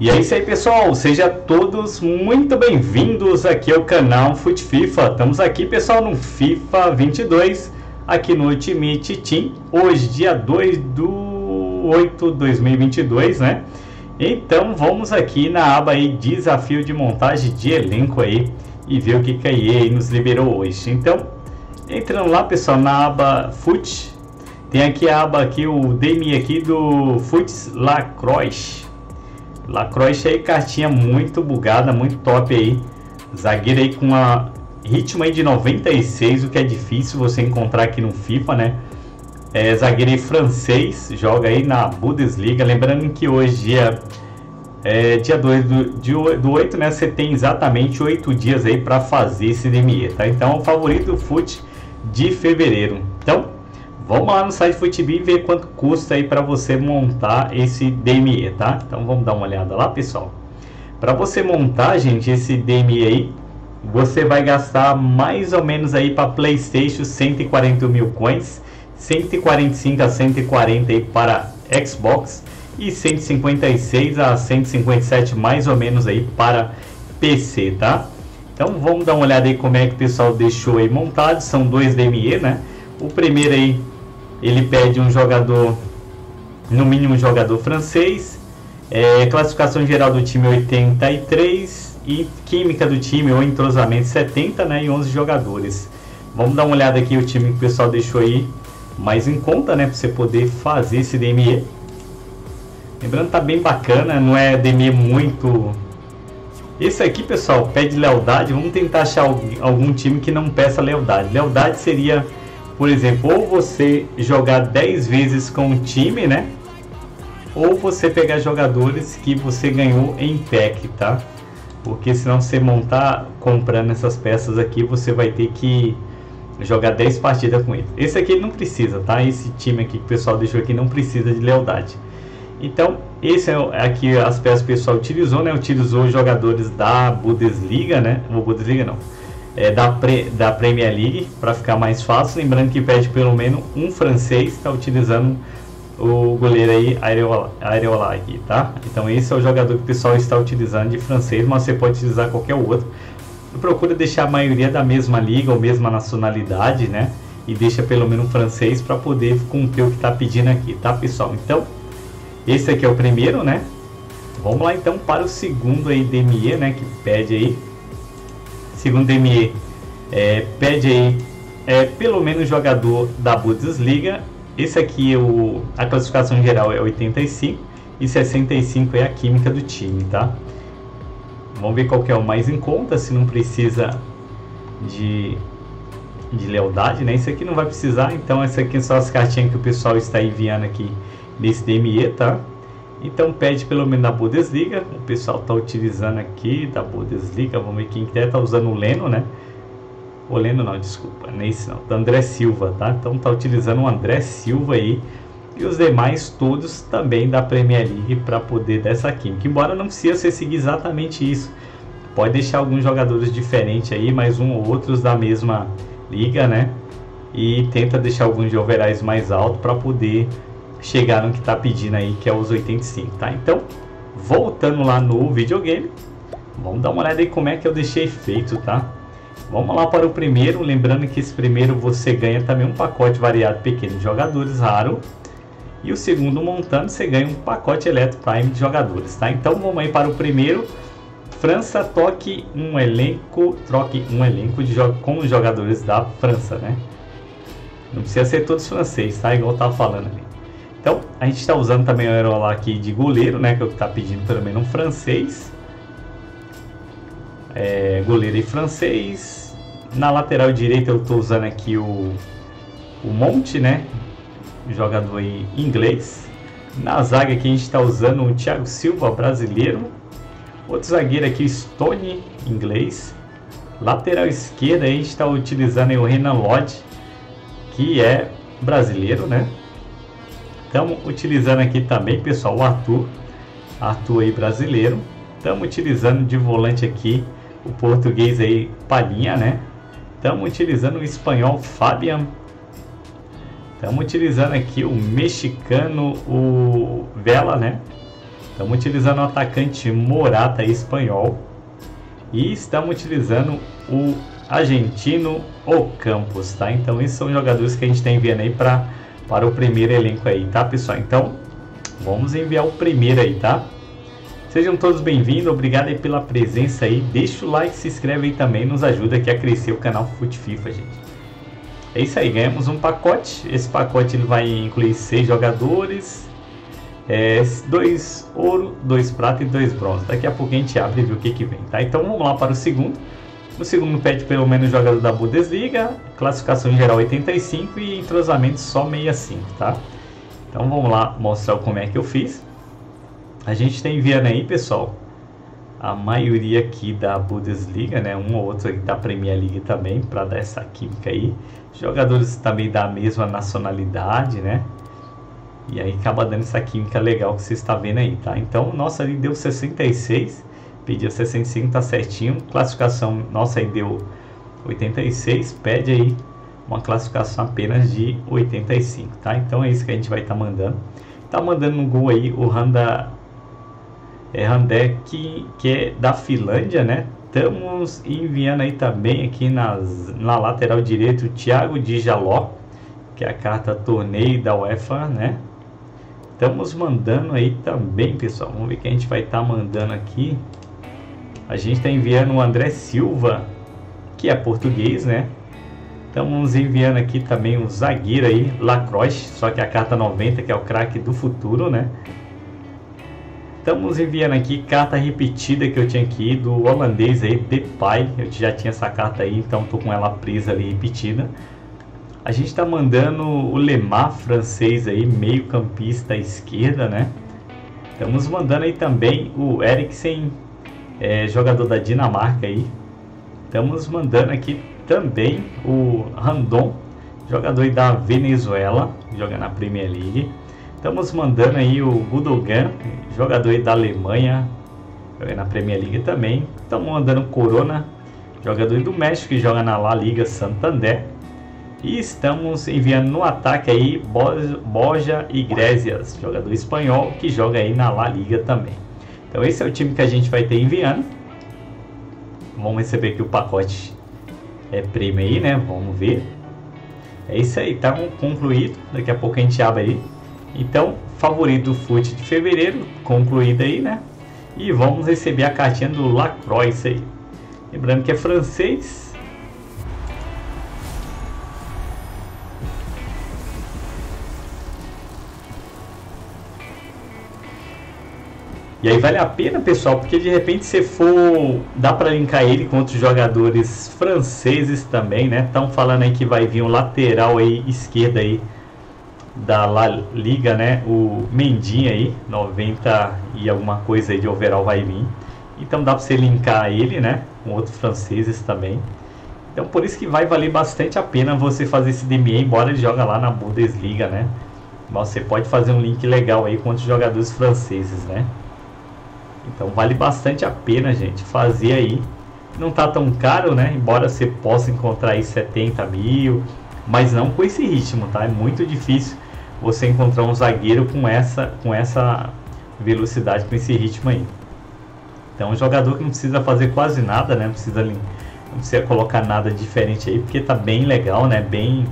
E é isso aí pessoal, sejam todos muito bem-vindos aqui ao canal Fute FIFA. Estamos aqui pessoal no FIFA 22, aqui no Ultimate Team, hoje dia 2 do 8 de 2022, né? Então vamos aqui na aba aí desafio de montagem de elenco aí e ver o que, que a EA nos liberou hoje. Então, entrando lá pessoal na aba Fute, tem aqui a aba aqui, o DMI aqui do Futs Lacroix. Lacroix aí, cartinha muito bugada, muito top aí. Zagueiro aí com uma ritmo aí de 96, o que é difícil você encontrar aqui no FIFA, né? É, zagueiro aí francês, joga aí na Bundesliga. Lembrando que hoje, dia, é, dia 2 do, do 8, né? Você tem exatamente 8 dias aí para fazer esse DME, tá? Então, é favorito do FUT de fevereiro. Então, Vamos lá no site Futibin e ver quanto custa aí para você montar esse DME, tá? Então vamos dar uma olhada lá, pessoal. Para você montar, gente, esse DME aí, você vai gastar mais ou menos aí para PlayStation 140 mil coins, 145 a 140 aí para Xbox e 156 a 157 mais ou menos aí para PC, tá? Então vamos dar uma olhada aí como é que o pessoal deixou aí montado. São dois DME, né? O primeiro aí ele pede um jogador, no mínimo um jogador francês, é, classificação geral do time 83 e química do time ou entrosamento 70 né, e 11 jogadores. Vamos dar uma olhada aqui o time que o pessoal deixou aí mais em conta, né, para você poder fazer esse DME. Lembrando, tá bem bacana, não é DME muito... Esse aqui, pessoal, pede lealdade. Vamos tentar achar algum time que não peça lealdade. Lealdade seria por exemplo, ou você jogar 10 vezes com o time, né? Ou você pegar jogadores que você ganhou em pack, tá? Porque senão você montar comprando essas peças aqui, você vai ter que jogar 10 partidas com ele. Esse aqui não precisa, tá? Esse time aqui que o pessoal deixou aqui não precisa de lealdade. Então, esse é aqui as peças que o pessoal utilizou, né? Utilizou jogadores da Bundesliga, né? Ou Bundesliga não é, da, pre, da Premier League para ficar mais fácil. Lembrando que pede pelo menos um francês, está utilizando o goleiro aí Areola, Areola aqui, tá? Então esse é o jogador que o pessoal está utilizando de francês, mas você pode utilizar qualquer outro. Procura deixar a maioria da mesma liga ou mesma nacionalidade, né? E deixa pelo menos um francês para poder cumprir o que está pedindo aqui, tá pessoal? Então, esse aqui é o primeiro, né? Vamos lá então para o segundo aí DME, né? Que pede aí segundo DME, é, pede aí é, pelo menos jogador da Bundesliga. Esse aqui, o, a classificação geral é 85 e 65 é a química do time, tá? Vamos ver qual que é o mais em conta, se não precisa de, de lealdade, né? Isso aqui não vai precisar, então essa aqui são as cartinhas que o pessoal está enviando aqui nesse DME, tá? Então pede pelo menos na Bundesliga, o pessoal está utilizando aqui da Bundesliga, vamos ver quem que está usando o Leno, né? O Leno não, desculpa, é isso não, do André Silva, tá? Então está utilizando o André Silva aí e os demais todos também da Premier League para poder dessa química. Embora não precisa ser seguir exatamente isso, pode deixar alguns jogadores diferentes aí, mas um ou outros da mesma liga, né? E tenta deixar alguns de overais mais alto para poder chegar no que está pedindo aí, que é os 85, tá? Então, voltando lá no videogame, vamos dar uma olhada aí como é que eu deixei feito, tá? Vamos lá para o primeiro, lembrando que esse primeiro você ganha também um pacote variado pequeno de jogadores raro. E o segundo montando você ganha um pacote Eletro Prime de jogadores, tá? Então vamos aí para o primeiro. França toque um elenco, troque um elenco de com os jogadores da França, né? Não precisa ser todos franceses, tá? Igual eu tava falando ali. Então, a gente está usando também o Aerola aqui de goleiro, né? Que está pedindo menos um francês. É, goleiro e francês. Na lateral direita eu estou usando aqui o, o Monte, né? Jogador aí inglês. Na zaga aqui a gente está usando o Thiago Silva, brasileiro. Outro zagueiro aqui, Stone, inglês. Lateral esquerda a gente está utilizando o Renan Lodge, que é brasileiro, né? Estamos utilizando aqui também, pessoal, o Arthur. Arthur aí brasileiro. Estamos utilizando de volante aqui o português aí Palhinha, né? Estamos utilizando o espanhol Fabian. Estamos utilizando aqui o mexicano o Vela, né? Estamos utilizando o atacante Morata espanhol. E estamos utilizando o argentino Ocampos, tá? Então esses são jogadores que a gente está enviando aí para para o primeiro elenco aí, tá pessoal? Então vamos enviar o primeiro aí, tá? Sejam todos bem-vindos, obrigado aí pela presença aí. Deixa o like, se inscreve aí também, nos ajuda aqui a crescer o canal Fute FIFA, gente. É isso aí, ganhamos um pacote. Esse pacote ele vai incluir seis jogadores, é, dois ouro, dois prata e dois bronze. Daqui a pouco a gente abre e vê o que, que vem, tá? Então vamos lá para o segundo. O segundo pede pelo menos jogador da Bundesliga, classificação geral 85 e entrosamento só 65, tá? Então vamos lá mostrar como é que eu fiz. A gente está enviando aí, pessoal, a maioria aqui da Bundesliga, né? Um ou outro da Premier League também, para dar essa química aí. Jogadores também da mesma nacionalidade, né? E aí acaba dando essa química legal que você está vendo aí, tá? Então, nossa, ali deu 66, pedia 65, tá certinho. Classificação, nossa, aí deu 86, pede aí uma classificação apenas de 85, tá? Então é isso que a gente vai estar tá mandando. Tá mandando no gol aí o Randa é Randek, que, que é da Finlândia, né? Estamos enviando aí também aqui nas, na lateral direito o Thiago Dijaló, que é a carta torneio da UEFA, né? Estamos mandando aí também, pessoal. Vamos ver que a gente vai estar tá mandando aqui. A gente está enviando o André Silva, que é português, né? Estamos enviando aqui também o zagueiro aí, Lacroix, só que a carta 90, que é o craque do futuro, né? Estamos enviando aqui carta repetida que eu tinha aqui do holandês aí, Depay. Eu já tinha essa carta aí, então tô com ela presa ali repetida. A gente está mandando o Lemar francês aí, meio campista à esquerda, né? Estamos mandando aí também o Eriksen, é, jogador da Dinamarca aí. Estamos mandando aqui também o Randon, jogador da Venezuela, joga na Premier League. Estamos mandando aí o Gudogan, jogador da Alemanha, joga na Premier League também. Estamos mandando o Corona, jogador do México que joga na La Liga Santander. E estamos enviando no ataque aí Borja Iglesias, jogador espanhol que joga aí na La Liga também. Então esse é o time que a gente vai ter enviando. Vamos receber aqui o pacote é prêmio aí, né? Vamos ver. É isso aí, tá concluído. Daqui a pouco a gente abre aí. Então, favorito FUT de fevereiro, concluído aí, né? E vamos receber a cartinha do Lacroix aí. Lembrando que é francês, E aí vale a pena, pessoal, porque de repente se for, dá para linkar ele com outros jogadores franceses também, né? Estão falando aí que vai vir um lateral aí esquerda aí da La Liga, né? O Mendinha aí, 90 e alguma coisa aí de overall vai vir. Então dá para você linkar ele, né? Com outros franceses também. Então por isso que vai valer bastante a pena você fazer esse DMA, embora ele joga lá na Bundesliga, né? Mas você pode fazer um link legal aí com outros jogadores franceses, né? Então vale bastante a pena, gente, fazer aí. Não tá tão caro, né? Embora você possa encontrar aí 70 mil, mas não com esse ritmo, tá? É muito difícil você encontrar um zagueiro com essa, com essa velocidade, com esse ritmo aí. Então, um jogador que não precisa fazer quase nada, né? Não precisa, não precisa colocar nada diferente aí, porque tá bem legal, né? Bem,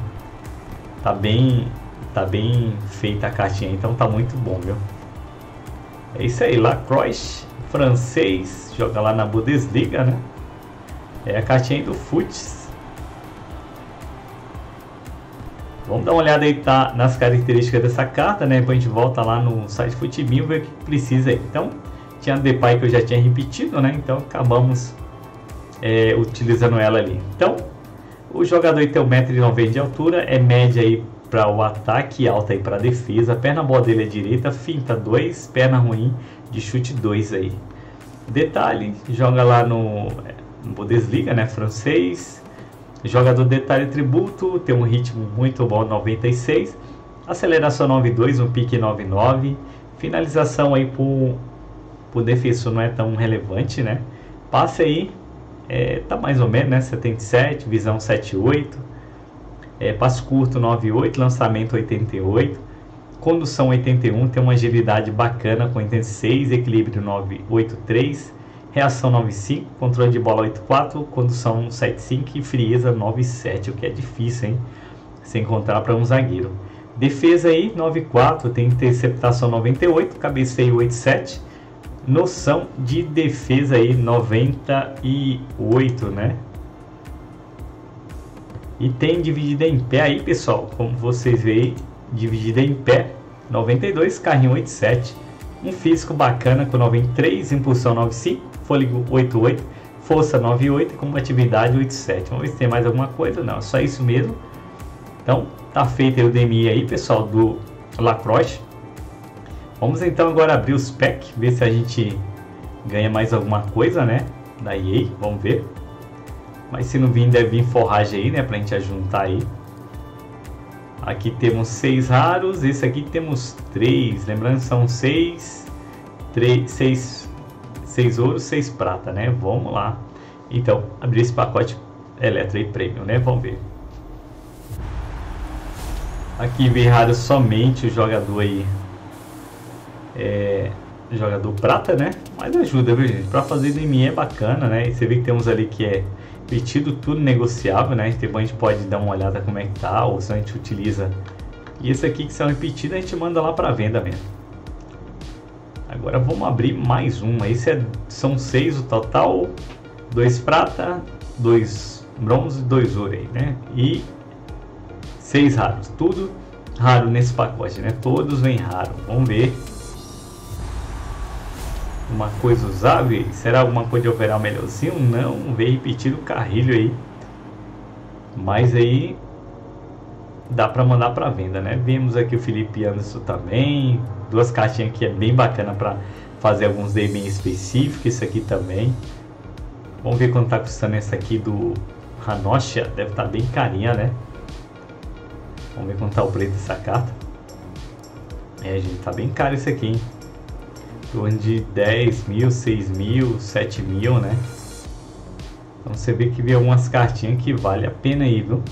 tá bem, tá bem feita a cartinha, então tá muito bom, viu? É isso aí, Lacroix, francês, joga lá na Bundesliga, né? É a cartinha do Futs. Vamos dar uma olhada aí tá, nas características dessa carta, né? Depois a gente volta lá no site Futibinho ver o que precisa aí. Então, tinha a Depay que eu já tinha repetido, né? Então, acabamos é, utilizando ela ali. Então, o jogador tem 1,90m de altura, é média aí para o ataque, alta aí para a defesa. Perna boa dele é direita, finta 2, perna ruim de chute 2 aí. Detalhe, joga lá no, Bundesliga, né, francês. Jogador detalhe tributo, tem um ritmo muito bom, 96. Aceleração 92, um pique 99. Finalização aí por, por defensor não é tão relevante, né? Passe aí, é, tá mais ou menos, né? 77, visão 78 é, passo curto 98, lançamento 88. condução 81, tem uma agilidade bacana com 86, equilíbrio 983, reação 95, controle de bola 84, condução 75 e frieza 97, o que é difícil, hein? Se encontrar para um zagueiro. Defesa aí 94, tem interceptação 98, cabeceio 87, noção de defesa aí 98, né? E tem dividida em pé aí, pessoal, como vocês veem, dividida em pé, 92, carrinho 87, um físico bacana com 93, impulsão 95, fôlego 88, força 98 e combatividade 87. Vamos ver se tem mais alguma coisa, não, só isso mesmo. Então, tá feito o DMI aí, pessoal, do Lacrosse. Vamos então agora abrir os packs, ver se a gente ganha mais alguma coisa, né, da EA, vamos ver. Mas se não vir, deve vir forragem aí, né? Pra gente juntar aí. Aqui temos seis raros. Esse aqui temos três. Lembrando, são seis, três, seis, seis ouros, seis prata, né? Vamos lá. Então, abrir esse pacote Eletro e Premium, né? Vamos ver. Aqui vem raro somente o jogador aí. É, jogador prata, né? Mas ajuda, viu, gente? Pra fazer DME é bacana, né? E você vê que temos ali que é Pedido tudo negociável, né? Depois a gente pode dar uma olhada como é que tá, ou se a gente utiliza. E esse aqui que são repetidos a gente manda lá para venda mesmo. Agora vamos abrir mais uma. Esse é, são seis o total, dois prata, dois bronze, dois ouro aí, né? E seis raros, tudo raro nesse pacote, né? Todos vêm raro. Vamos ver uma coisa usável? Será alguma coisa de operar melhorzinho? Não, veio repetir o carrilho aí. Mas aí dá para mandar para venda, né? Vimos aqui o Felipe Anderson também, duas caixinhas que é bem bacana para fazer alguns DMI específicos, isso aqui também. Vamos ver quanto tá custando essa aqui do Hanosha, deve estar tá bem carinha, né? Vamos ver quanto tá o preço dessa carta. É, gente, tá bem caro isso aqui, hein? Torno de 10 mil, 6 mil, 7 mil, né? Então você vê que vê algumas cartinhas que vale a pena aí, viu?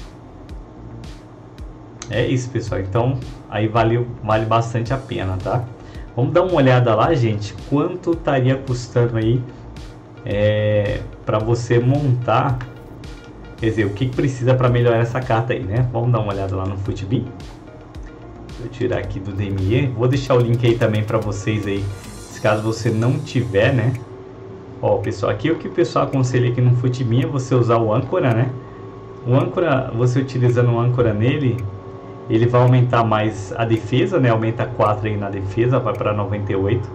É isso, pessoal. Então, aí vale, vale bastante a pena, tá? Vamos dar uma olhada lá, gente. Quanto estaria custando aí é, para você montar? Quer dizer, o que precisa para melhorar essa carta aí, né? Vamos dar uma olhada lá no Futbin. Vou tirar aqui do DME. Vou deixar o link aí também para vocês aí caso você não tiver, né? Ó, pessoal, aqui o que o pessoal aconselha aqui no Futibin é você usar o âncora, né? O âncora, você utilizando o âncora nele, ele vai aumentar mais a defesa, né? Aumenta 4 aí na defesa, vai para 98.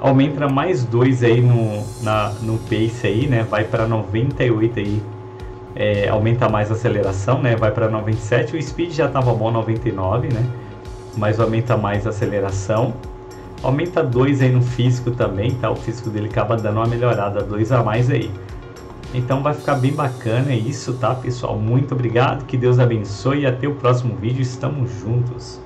Aumenta mais 2 aí no, na, no pace aí, né? Vai para 98 aí. É, aumenta mais a aceleração, né? Vai para 97. O speed já estava bom 99, né? Mas aumenta mais a aceleração. Aumenta 2 aí no físico também, tá? O físico dele acaba dando uma melhorada, 2 a mais aí. Então vai ficar bem bacana isso, tá, pessoal? Muito obrigado, que Deus abençoe e até o próximo vídeo. Estamos juntos.